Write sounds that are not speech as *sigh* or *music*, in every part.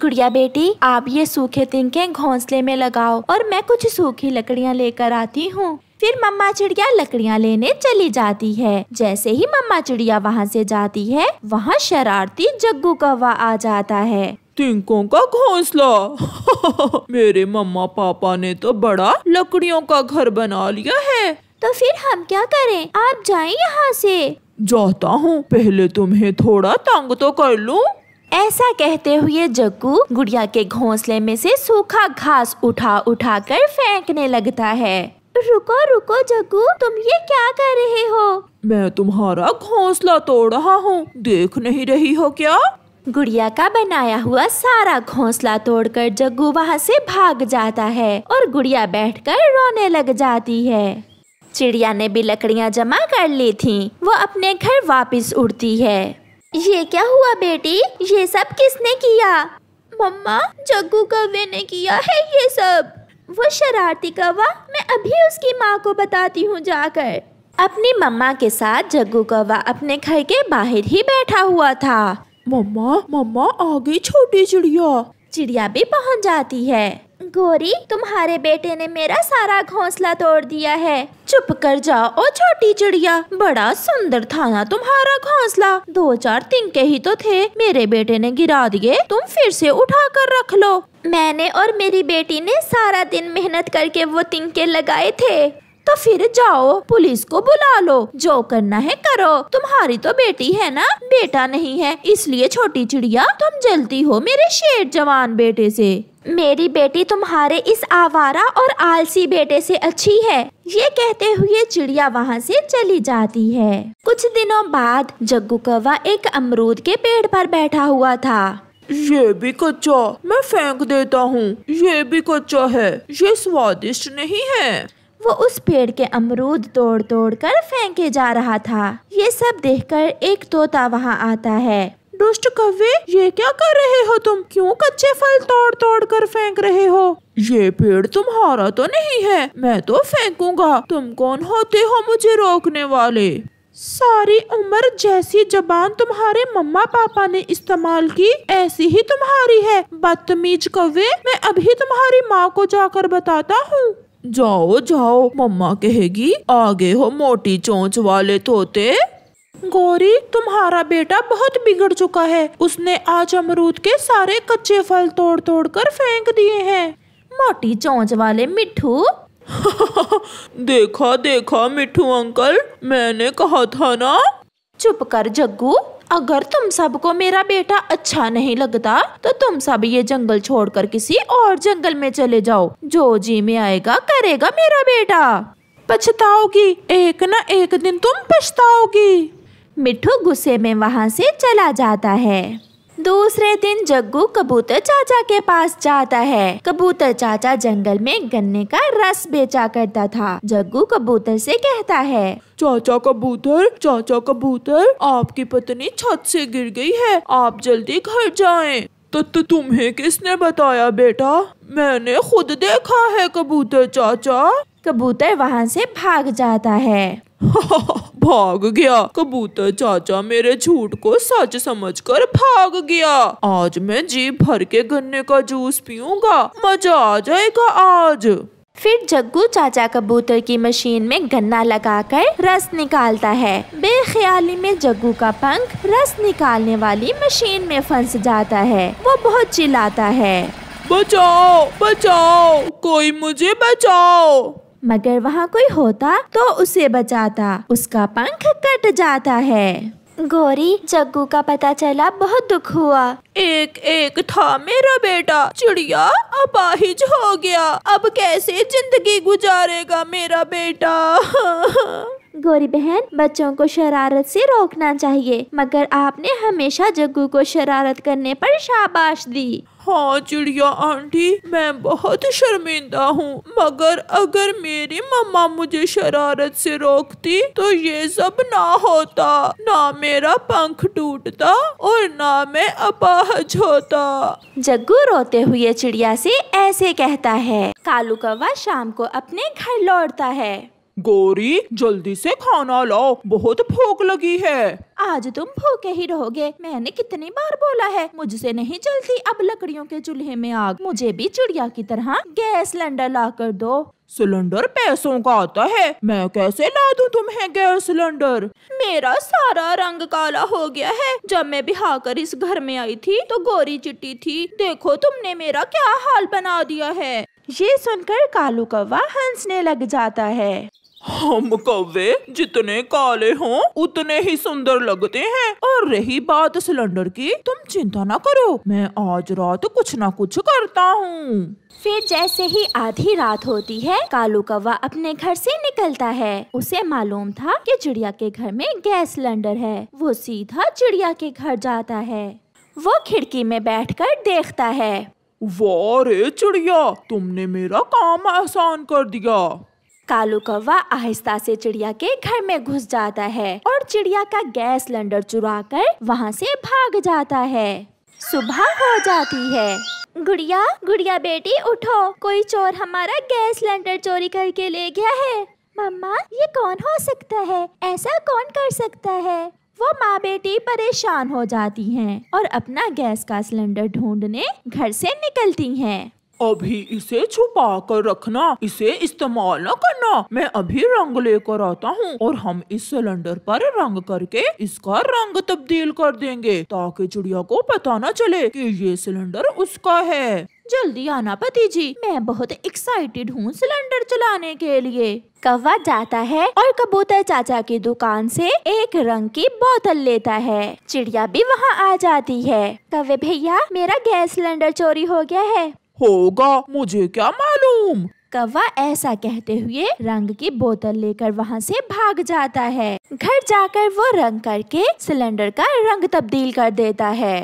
गुड़िया बेटी आप ये सूखे तिनके घोंसले में लगाओ और मैं कुछ सूखी लकड़ियाँ लेकर आती हूँ। फिर मम्मा चिड़िया लकड़ियाँ लेने चली जाती है। जैसे ही मम्मा चिड़िया वहाँ से जाती है वहाँ शरारती जग्गू कौवा आ जाता है। तिनकों का घोंसला। *laughs* मेरे मम्मा पापा ने तो बड़ा लकड़ियों का घर बना लिया है। तो फिर हम क्या करें? आप जाएँ यहाँ से। जाता हूँ। पहले तुम्हें थोड़ा तंग तो कर लूँ। ऐसा कहते हुए जग्गू गुड़िया के घोंसले में से सूखा घास उठा उठा कर फेंकने लगता है। रुको रुको जग्गू तुम ये क्या कर रहे हो? मैं तुम्हारा घोंसला तोड़ रहा हूँ। देख नहीं रही हो क्या? गुड़िया का बनाया हुआ सारा घोंसला तोड़कर जग्गू वहाँ से भाग जाता है और गुड़िया बैठकर रोने लग जाती है। चिड़िया ने भी लकड़ियाँ जमा कर ली थी। वो अपने घर वापस उड़ती है। ये क्या हुआ बेटी? ये सब किसने किया? मम्मा जग्गू कौवे ने किया है ये सब। वो शरारती कौवा मैं अभी उसकी माँ को बताती हूँ जाकर। अपनी मम्मा के साथ जग्गू कौवा अपने घर के बाहर ही बैठा हुआ था। मम्मा मम्मा आ गई छोटी चिड़िया। चिड़िया भी पहुँच जाती है। गोरी तुम्हारे बेटे ने मेरा सारा घोंसला तोड़ दिया है। चुप कर जाओ, ओ छोटी चिड़िया। बड़ा सुंदर था ना तुम्हारा घोंसला। दो चार तिनके ही तो थे। मेरे बेटे ने गिरा दिए, तुम फिर से उठा कर रख लो। मैंने और मेरी बेटी ने सारा दिन मेहनत करके वो तिनके लगाए थे। तो फिर जाओ पुलिस को बुला लो। जो करना है करो। तुम्हारी तो बेटी है ना? बेटा नहीं है। इसलिए छोटी चिड़िया तुम जलती हो मेरे शेर जवान बेटे से। मेरी बेटी तुम्हारे इस आवारा और आलसी बेटे से अच्छी है। ये कहते हुए चिड़िया वहाँ से चली जाती है। कुछ दिनों बाद जग्गू कौवा एक अमरूद के पेड़ पर बैठा हुआ था। ये भी कच्चा। मैं फेंक देता हूँ। ये भी कच्चा है। ये स्वादिष्ट नहीं है। वो उस पेड़ के अमरूद तोड़ तोड़ कर फेंके जा रहा था। ये सब देखकर एक तोता वहाँ आता है। दुष्ट कव्वे ये क्या कर रहे हो तुम? क्यों कच्चे फल तोड़ तोड़ कर फेंक रहे हो? ये पेड़ तुम्हारा तो नहीं है, मैं तो फेंकूँगा। तुम कौन होते हो मुझे रोकने वाले? सारी उम्र जैसी जबान तुम्हारे मम्मा पापा ने इस्तेमाल की, ऐसी ही तुम्हारी है। बदतमीज कव्वे मैं अभी तुम्हारी माँ को जाकर बताता हूँ। जाओ जाओ, मम्मा कहेगी, आगे हो मोटी चोंच वाले तोते। गौरी, तुम्हारा बेटा बहुत बिगड़ चुका है। उसने आज अमरूद के सारे कच्चे फल तोड़ तोड़ कर फेंक दिए हैं। मोटी चोंच वाले मिठू? *laughs* देखा देखा, मिठू अंकल, मैंने कहा था ना? चुप कर जग्गू। अगर तुम सबको मेरा बेटा अच्छा नहीं लगता तो तुम सब ये जंगल छोड़कर किसी और जंगल में चले जाओ। जो जी में आएगा, करेगा मेरा बेटा। पछताओगी, एक न एक दिन तुम पछताओगी। मिठू गुस्से में वहाँ से चला जाता है। दूसरे दिन जग्गू कबूतर चाचा के पास जाता है। कबूतर चाचा जंगल में गन्ने का रस बेचा करता था। जग्गू कबूतर से कहता है चाचा कबूतर चाचा कबूतर आपकी पत्नी छत से गिर गई है आप जल्दी घर जाएँ। तो, तो तुम्हें किसने बताया बेटा? मैंने खुद देखा है कबूतर चाचा। कबूतर वहाँ से भाग जाता है। *laughs* भाग गया। कबूतर चाचा मेरे झूठ को सच समझकर भाग गया। आज मैं जी भर के गन्ने का जूस पीऊँगा। मज़ा आ जाएगा आज। फिर जग्गू चाचा कबूतर की मशीन में गन्ना लगाकर रस निकालता है। बेख्याली में जग्गू का पंख रस निकालने वाली मशीन में फंस जाता है। वो बहुत चिल्लाता है। बचाओ बचाओ कोई मुझे बचाओ। मगर वहाँ कोई होता तो उसे बचाता। उसका पंख कट जाता है। गौरी जग्गू का पता चला बहुत दुख हुआ। एक एक था मेरा बेटा चिड़िया अपाहिज हो गया। अब कैसे ज़िंदगी गुजारेगा मेरा बेटा? *laughs* गोरी बहन बच्चों को शरारत से रोकना चाहिए मगर आपने हमेशा जग्गू को शरारत करने पर शाबाश दी। हाँ चिड़िया आंटी मैं बहुत शर्मिंदा हूँ मगर अगर मेरी मम्मा मुझे शरारत से रोकती तो ये सब ना होता ना मेरा पंख टूटता और ना मैं अपाहज होता। जग्गू रोते हुए चिड़िया से ऐसे कहता है कालू कौवा शाम को अपने घर लौटता है। गौरी जल्दी से खाना लाओ। बहुत भूख लगी है। आज तुम भूखे ही रहोगे। मैंने कितनी बार बोला है मुझसे नहीं चलती अब लकड़ियों के चूल्हे में आग। मुझे भी चिड़िया की तरह गैस सिलेंडर ला कर दो। सिलेंडर पैसों का आता है। मैं कैसे ला दूँ तुम्हें गैस सिलेंडर? मेरा सारा रंग काला हो गया है। जब मैं बिहा कर इस घर में आई थी तो गोरी चिट्टी थी। देखो तुमने मेरा क्या हाल बना दिया है। ये सुनकर कालू कौवा हंसने लग जाता है। हम कौवे जितने काले हों उतने ही सुंदर लगते हैं। और रही बात सिलेंडर की तुम चिंता ना करो मैं आज रात कुछ ना कुछ करता हूँ। फिर जैसे ही आधी रात होती है कालू कौवा अपने घर से निकलता है। उसे मालूम था कि चिड़िया के घर में गैस सिलेंडर है। वो सीधा चिड़िया के घर जाता है। वो खिड़की में बैठकर देखता है। वाह रे चिड़िया तुमने मेरा काम आसान कर दिया। कालू कौवा आहिस्ता से चिड़िया के घर में घुस जाता है और चिड़िया का गैस सिलेंडर चुरा कर वहाँ से भाग जाता है। सुबह हो जाती है। गुड़िया गुड़िया बेटी, उठो। कोई चोर हमारा गैस सिलेंडर चोरी करके ले गया है। मम्मा, ये कौन हो सकता है? ऐसा कौन कर सकता है? वो माँ बेटी परेशान हो जाती हैं और अपना गैस का सिलेंडर ढूँढने घर से निकलती हैं। अभी इसे छुपा कर रखना, इसे इस्तेमाल न करना। मैं अभी रंग लेकर आता हूँ और हम इस सिलेंडर पर रंग करके इसका रंग तब्दील कर देंगे, ताकि चिड़िया को पता न चले कि ये सिलेंडर उसका है। जल्दी आना पति जी। मैं बहुत एक्साइटेड हूँ सिलेंडर चलाने के लिए। कौवा जाता है और कबूतर चाचा की दुकान से एक रंग की बोतल लेता है। चिड़िया भी वहाँ आ जाती है। कवे भैया, मेरा गैस सिलेंडर चोरी हो गया है। होगा मुझे क्या मालूम? कौवा ऐसा कहते हुए रंग की बोतल लेकर वहाँ से भाग जाता है। घर जाकर वो रंग करके सिलेंडर का रंग तब्दील कर देता है।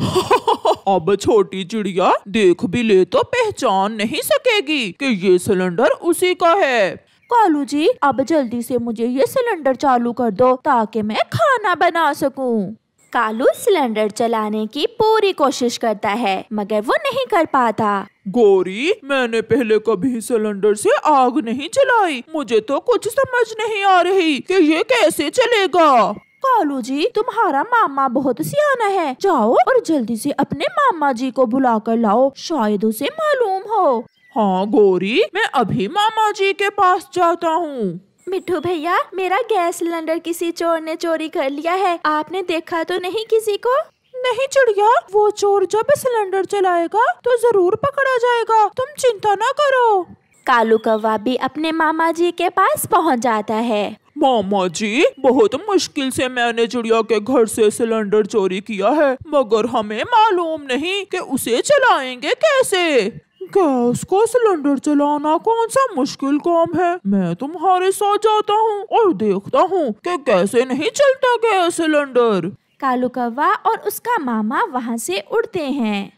*laughs* अब छोटी चिड़िया देख भी ले तो पहचान नहीं सकेगी कि ये सिलेंडर उसी का है। कालू जी अब जल्दी से मुझे ये सिलेंडर चालू कर दो ताकि मैं खाना बना सकूँ। कालू सिलेंडर चलाने की पूरी कोशिश करता है मगर वो नहीं कर पाता। गोरी मैंने पहले कभी सिलेंडर से आग नहीं चलाई। मुझे तो कुछ समझ नहीं आ रही कि ये कैसे चलेगा। कालू जी तुम्हारा मामा बहुत सियाना है। जाओ और जल्दी से अपने मामा जी को बुला कर लाओ। शायद उसे मालूम हो। हाँ गोरी मैं अभी मामा जी के पास जाता हूँ। मिठू भैया मेरा गैस सिलेंडर किसी चोर ने चोरी कर लिया है। आपने देखा तो नहीं किसी को? नहीं चिड़िया वो चोर जब सिलेंडर चलाएगा तो ज़रूर पकड़ा जाएगा। तुम चिंता ना करो। कालू कौवा भी अपने मामा जी के पास पहुँच जाता है। मामा जी बहुत मुश्किल से मैंने चिड़िया के घर से सिलेंडर चोरी किया है मगर हमें मालूम नहीं कि उसे चलाएँगे कैसे। गैस का सिलेंडर चलाना कौन सा मुश्किल काम है? मैं तुम्हारे साथ जाता हूँ और देखता हूँ कि कैसे नहीं चलता गैस सिलेंडर। कालू कौवा और उसका मामा वहाँ से उड़ते हैं।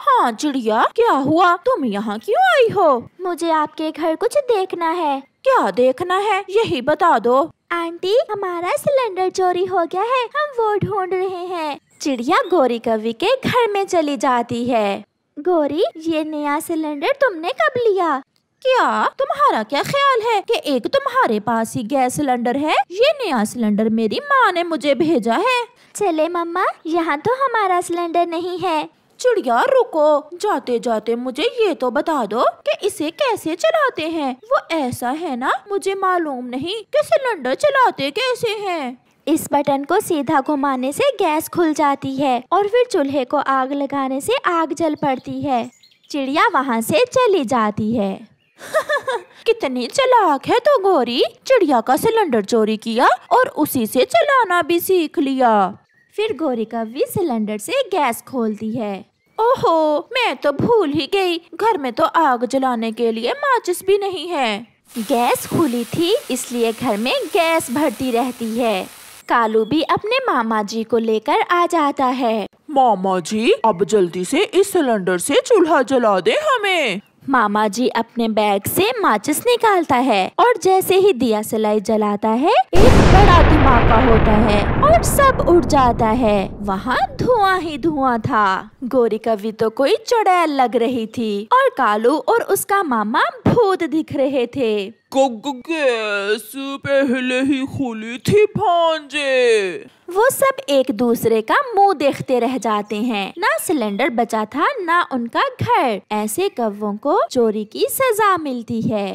हाँ चिड़िया क्या हुआ? तुम यहाँ क्यों आई हो? मुझे आपके घर कुछ देखना है। क्या देखना है? यही बता दो। आंटी हमारा सिलेंडर चोरी हो गया है। हम वो ढूंढ रहे हैं। चिड़िया गोरी कवि के घर में चली जाती है। गोरी ये नया सिलेंडर तुमने कब लिया? क्या? तुम्हारा क्या ख्याल है कि एक तुम्हारे पास ही गैस सिलेंडर है? ये नया सिलेंडर मेरी माँ ने मुझे भेजा है। चले मम्मा यहाँ तो हमारा सिलेंडर नहीं है। चिड़िया रुको। जाते जाते मुझे ये तो बता दो कि इसे कैसे चलाते हैं। वो ऐसा है ना मुझे मालूम नहीं कि सिलेंडर चलाते कैसे हैं। इस बटन को सीधा घुमाने से गैस खुल जाती है और फिर चूल्हे को आग लगाने से आग जल पड़ती है। चिड़िया वहाँ से चली जाती है। *laughs* कितनी चलाक है तो गोरी। चिड़िया का सिलेंडर चोरी किया और उसी से चलाना भी सीख लिया। फिर गोरी कव्वी सिलेंडर से गैस खोलती है। ओहो, मैं तो भूल ही गई। घर में तो आग जलाने के लिए माचिस भी नहीं है। गैस खुली थी, इसलिए घर में गैस भरती रहती है। कालू भी अपने मामा जी को लेकर आ जाता है। मामा जी अब जल्दी से इस सिलेंडर से चूल्हा जला दे हमें। मामा जी अपने बैग से माचिस निकालता है और जैसे ही दिया सिलाई जलाता है एक बड़ा धमाका होता है। और सब उड़ जाता है। वहाँ धुआँ ही धुआँ था। गोरी कवि तो कोई चुड़ैल लग रही थी और कालू और उसका मामा भूत दिख रहे थे। गैस पहले ही खुली थी भांजे। वो सब एक दूसरे का मुँह देखते रह जाते हैं। ना सिलेंडर बचा था ना उनका घर। ऐसे कव्वों को चोरी की सजा मिलती है।